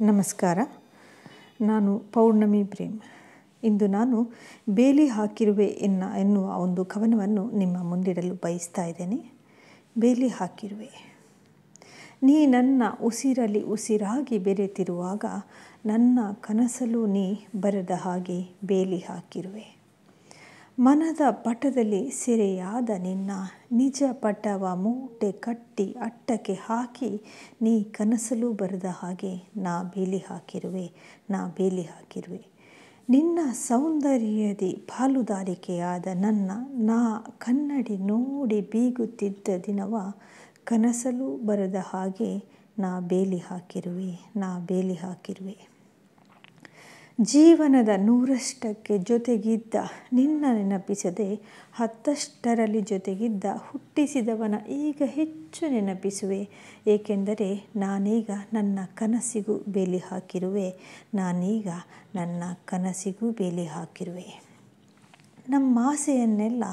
ನಮಸ್ಕಾರ. ನಾನು ಪೌರ್ಣಮಿ ಪ್ರೇಮ್. ಇಂದು ನಾನು ಬೇಲಿ ಹಾಕಿರುವೆ ಎನ್ನ ಎನ್ನುವ ಒಂದು ಕವನವನ್ನು ನಿಮ್ಮ ಮುಂದಿಡಲು ಬಯಸ್ತಾ ಇದ್ದೇನೆ. ಬೇಲಿ ಹಾಕಿರುವೆ. ನೀ ನನ್ನ ಉಸಿರಲ್ಲಿ ಉಸಿರಾಗಿ ಬೆರೆತಿರುವಾಗ ನನ್ನ ಕನಸಲು ನೀ ಬರದ ಹಾಗೆ ಬೇಲಿ ಹಾಕಿರುವೆ. ಮನದ ಪಟದಲ್ಲಿ ಸೆರೆಯಾದ ನಿನ್ನ ನಿಜ ಪಟವ ಮೂಟೆ ಕಟ್ಟಿ ಅಟ್ಟಕ್ಕೆ ಹಾಕಿ ನೀ ಕನಸಲು ಬರೆದ ಹಾಗೆ ನಾ ಬೇಲಿ ಹಾಕಿರುವೆ, ನಾ ಬೇಲಿ ಹಾಕಿರುವೆ. ನಿನ್ನ ಸೌಂದರ್ಯದಿ ಪಾಲುದಾರಿಕೆಯಾದ ನನ್ನ ನಾ ಕನ್ನಡಿ ನೋಡಿ ಬೀಗುತ್ತಿದ್ದ ದಿನವ ಕನಸಲು ಬರೆದ ಹಾಗೆ ನಾ ಬೇಲಿ ಹಾಕಿರುವೆ, ನಾ ಬೇಲಿ ಹಾಕಿರುವೆ. ಜೀವನದ ನೂರಷ್ಟಕ್ಕೆ ಜೊತೆಗಿದ್ದ ನಿನ್ನ ನೆನಪಿಸದೆ ಹತ್ತಷ್ಟರಲ್ಲಿ ಜೊತೆಗಿದ್ದ ಹುಟ್ಟಿಸಿದವನ ಈಗ ಹೆಚ್ಚು ನೆನಪಿಸುವೆ. ಏಕೆಂದರೆ ನಾನೀಗ ನನ್ನ ಕನಸಿಗೂ ಬೇಲಿ ಹಾಕಿರುವೆ. ನಾನೀಗ ನನ್ನ ಕನಸಿಗೂ ಬೇಲಿ ಹಾಕಿರುವೆ. ನಮ್ಮಾಸೆಯನ್ನೆಲ್ಲ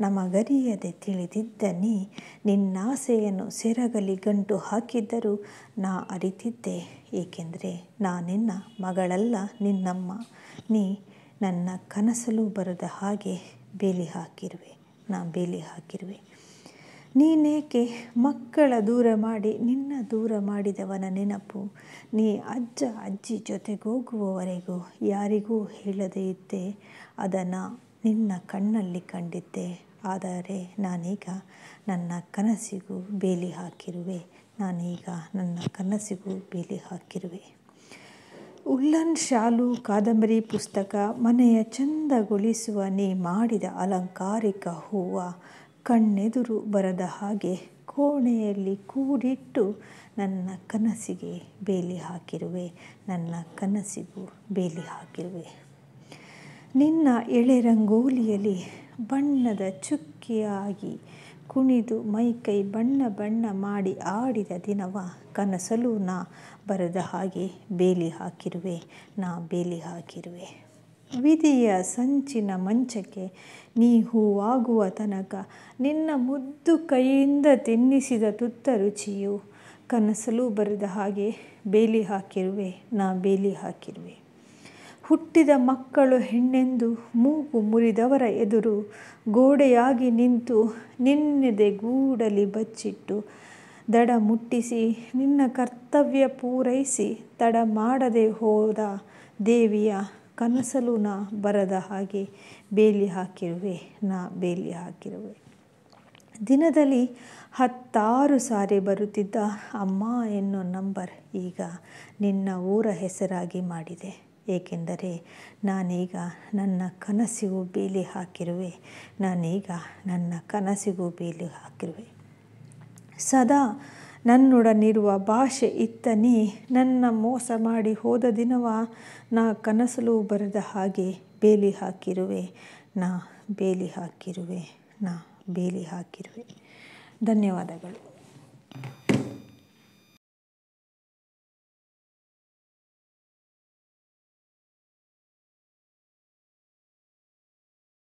ನಮಗರಿಯದೆ ತಿಳಿದಿದ್ದ ನೀ ನಿನ್ನಾಸೆಯನ್ನು ಸೆರಗಲಿ ಗಂಟು ಹಾಕಿದ್ದರೂ ನಾ ಅರಿತಿದ್ದೆ. ಏಕೆಂದರೆ ನಾ ನಿನ್ನ ಮಗಳಲ್ಲ, ನಿನ್ನಮ್ಮ. ನೀ ನನ್ನ ಕನಸಲು ಬರದ ಹಾಗೆ ಬೇಲಿ ಹಾಕಿರುವೆ. ನಾ ಬೇಲಿ ಹಾಕಿರುವೆ. ನೀನೇಕೆ ಮಕ್ಕಳ ದೂರ ಮಾಡಿ, ನಿನ್ನ ದೂರ ಮಾಡಿದವನ ನೆನಪು? ನೀ ಅಜ್ಜ ಅಜ್ಜಿ ಜೊತೆಗೋಗುವವರೆಗೂ ಯಾರಿಗೂ ಹೇಳದೇ ಇದ್ದೆ. ಅದನ್ನು ನಿನ್ನ ಕಣ್ಣಲ್ಲಿ ಕಂಡಿದ್ದೆ. ಆದರೆ ನಾನೀಗ ನನ್ನ ಕನಸಿಗೂ ಬೇಲಿ ಹಾಕಿರುವೆ. ನಾನೀಗ ನನ್ನ ಕನಸಿಗೂ ಬೇಲಿ ಹಾಕಿರುವೆ. ಉಲ್ಲನ್ ಶಾಲು, ಕಾದಂಬರಿ ಪುಸ್ತಕ, ಮನೆಯ ಚಂದಗೊಳಿಸುವ ನೀ ಮಾಡಿದ ಅಲಂಕಾರಿಕ ಹೂವು, ಕಣ್ಣೆದುರು ಬರದ ಹಾಗೆ ಕೋಣೆಯಲ್ಲಿ ಕೂಡಿಟ್ಟು ನನ್ನ ಕನಸಿಗೆ ಬೇಲಿ ಹಾಕಿರುವೆ. ನನ್ನ ಕನಸಿಗೂ ಬೇಲಿ ಹಾಕಿರುವೆ. ನಿನ್ನ ಎಳೆ ರಂಗೋಲಿಯಲ್ಲಿ ಬಣ್ಣದ ಚುಕ್ಕಿಯಾಗಿ ಕುಣಿದು ಮೈಕೈ ಬಣ್ಣ ಬಣ್ಣ ಮಾಡಿ ಆಡಿದ ದಿನವ ಕನಸಲು ನಾ ಬರದ ಹಾಗೆ ಬೇಲಿ ಹಾಕಿರುವೆ, ನಾ ಬೇಲಿ ಹಾಕಿರುವೆ. ವಿಧಿಯ ಸಂಚಿನ ಮಂಚಕ್ಕೆ ನೀ ಹೂವಾಗುವ ತನಕ ನಿನ್ನ ಮುದ್ದು ಕೈಯಿಂದ ತಿನ್ನಿಸಿದ ತುತ್ತ ರುಚಿಯು ಕನಸಲು ಬರದ ಹಾಗೆ ಬೇಲಿ ಹಾಕಿರುವೆ, ನಾ ಬೇಲಿ ಹಾಕಿರುವೆ. ಹುಟ್ಟಿದ ಮಕ್ಕಳು ಹೆಣ್ಣೆಂದು ಮೂಗು ಮುರಿದವರ ಎದುರು ಗೋಡೆಯಾಗಿ ನಿಂತು ನಿನ್ನೆದೆ ಗೂಡಲಿ ಬಚ್ಚಿಟ್ಟು ದಡ ಮುಟ್ಟಿಸಿ, ನಿನ್ನ ಕರ್ತವ್ಯ ಪೂರೈಸಿ, ತಡ ಮಾಡದೆ ಹೋದ ದೇವಿಯ ಕನಸಲು ನಾ ಬರದ ಹಾಗೆ ಬೇಲಿ ಹಾಕಿರುವೆ, ನಾ ಬೇಲಿ ಹಾಕಿರುವೆ. ದಿನದಲ್ಲಿ ಹತ್ತಾರು ಸಾರಿ ಬರುತ್ತಿದ್ದ ಅಮ್ಮ ಎನ್ನೋ ನಂಬರ್ ಈಗ ನಿನ್ನ ಊರ ಹೆಸರಾಗಿ ಮಾಡಿದೆ. ಏಕೆಂದರೆ ನಾನೀಗ ನನ್ನ ಕನಸಿಗೂ ಬೇಲಿ ಹಾಕಿರುವೆ. ನಾನೀಗ ನನ್ನ ಕನಸಿಗೂ ಬೇಲಿ ಹಾಕಿರುವೆ. ಸದಾ ನನ್ನೊಡನಿರುವ ಭಾಷೆ ಇತ್ತನಿ. ನನ್ನ ಮೋಸ ಮಾಡಿ ಹೋದ ದಿನವ ನಾ ಕನಸಲು ಬರೆದ ಹಾಗೆ ಬೇಲಿ ಹಾಕಿರುವೆ. ನಾ ಬೇಲಿ ಹಾಕಿರುವೆ. ನಾ ಬೇಲಿ ಹಾಕಿರುವೆ. ಧನ್ಯವಾದಗಳು.